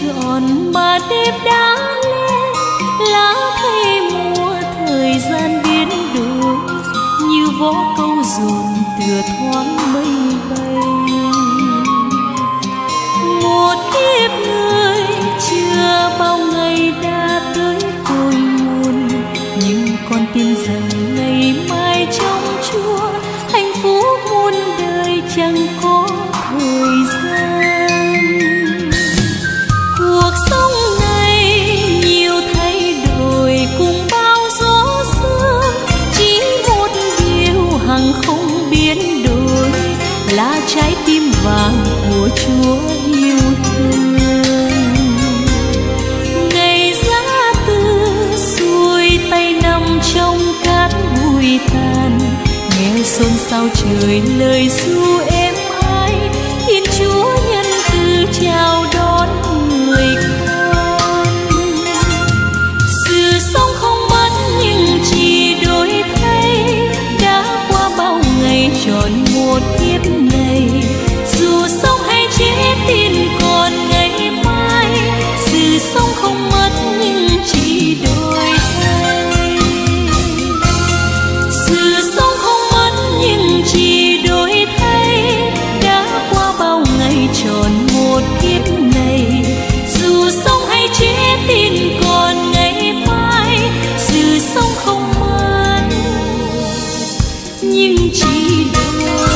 tròn mà đêm đã lên. Lá cây mùa thời gian biến đổi, như vó câu dồn tựa thoáng mây bay. Một kiếp người chưa bao ngày đã Chúa yêu thương, ngày ra tư xuôi tay nắm trong cát bụi tan, nghe xôn xao trời lời ru 一起走